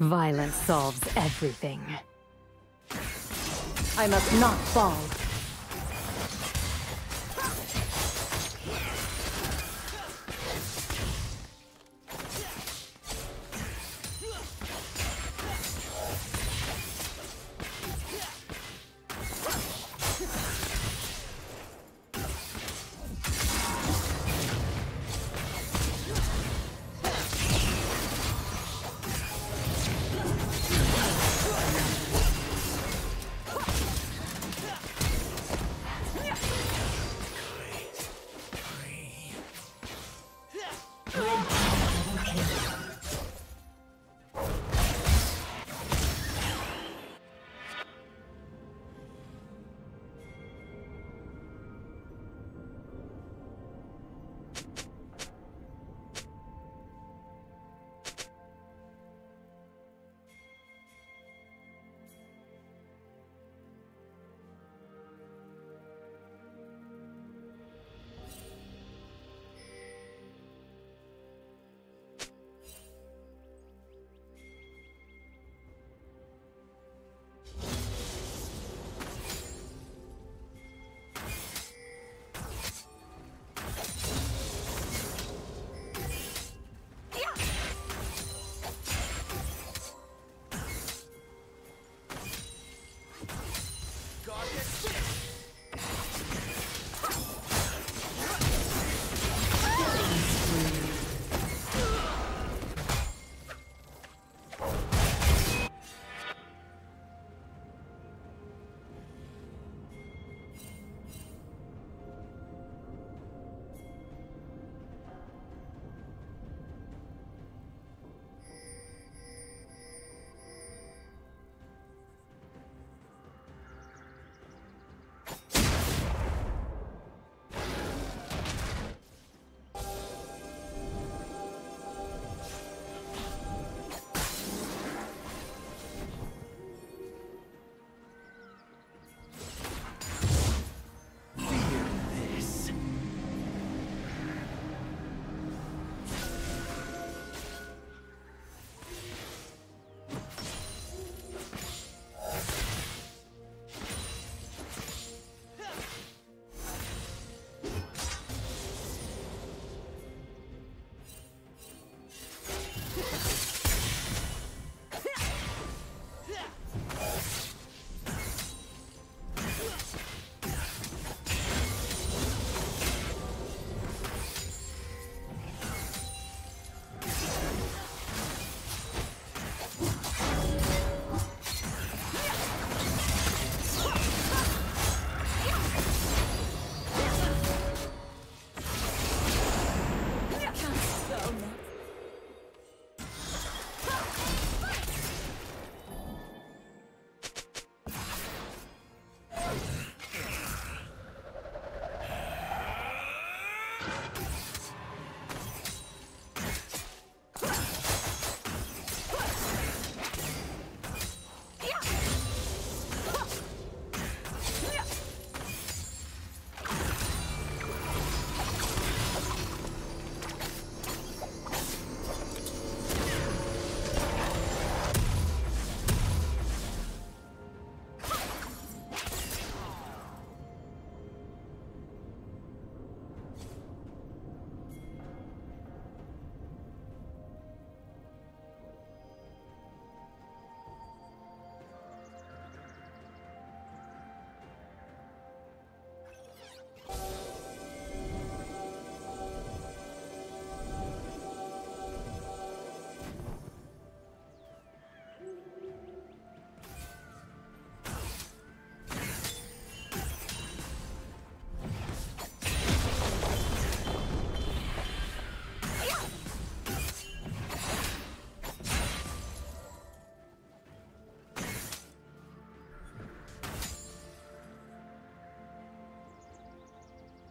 Violence solves everything. I must not fall.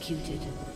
Executed.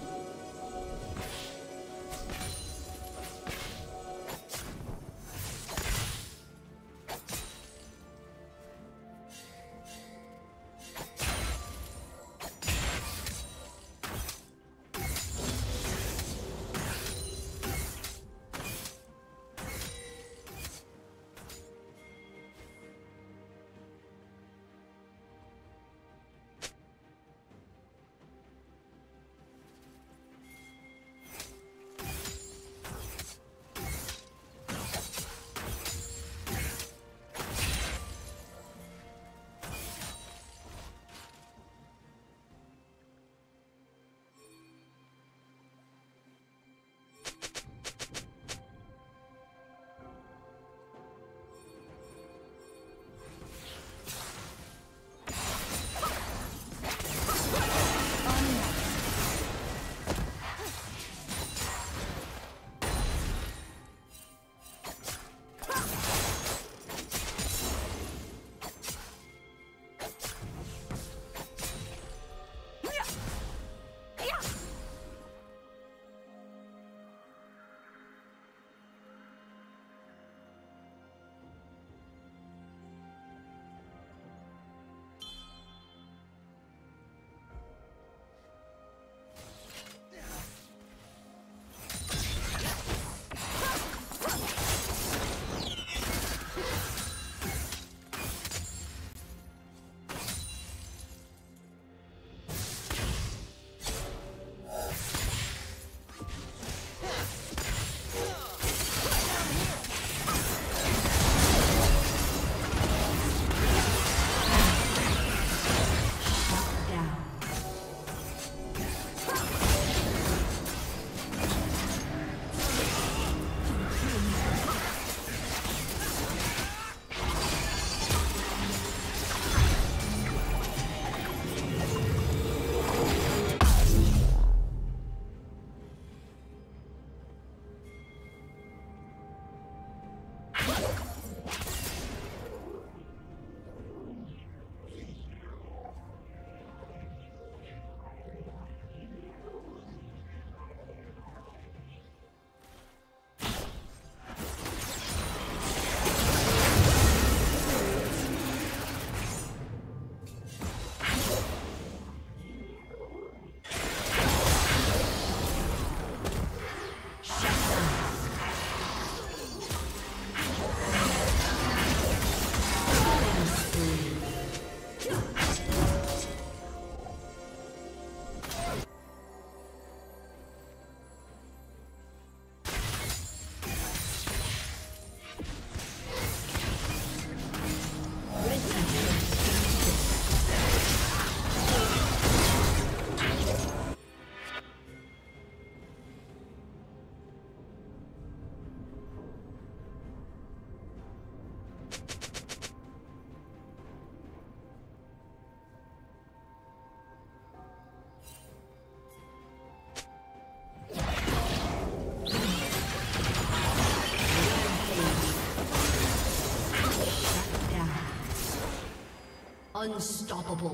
Unstoppable.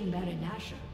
Slain Baron Nashor.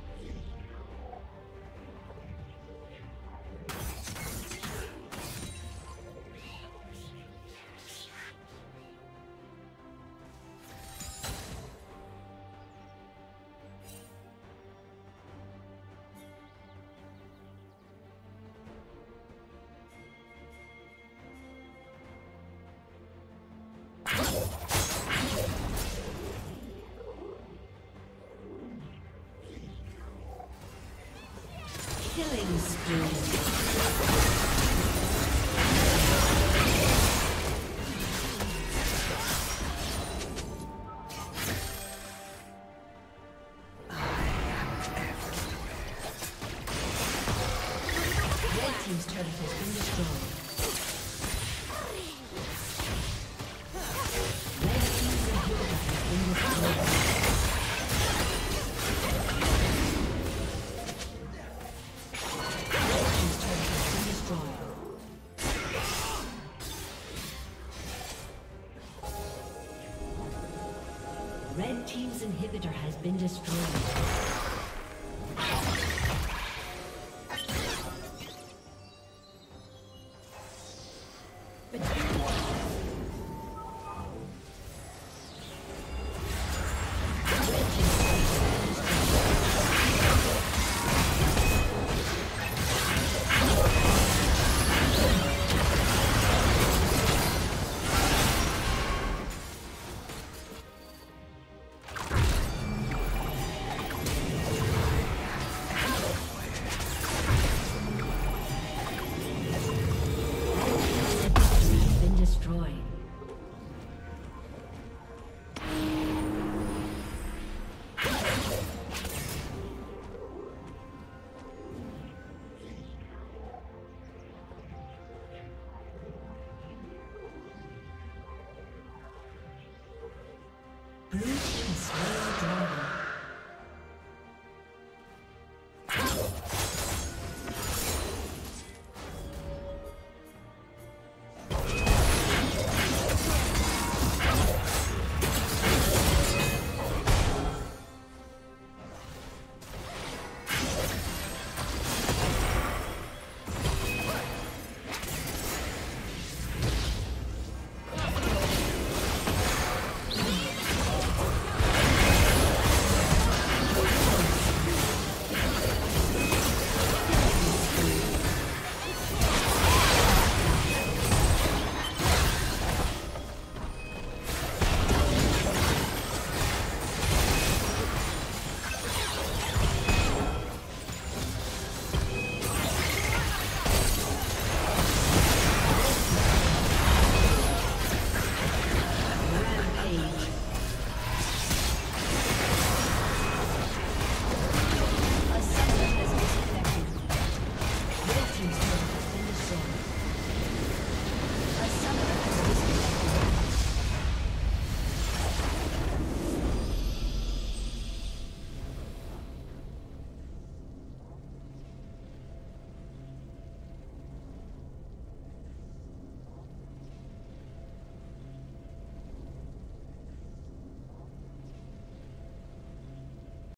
Been destroyed.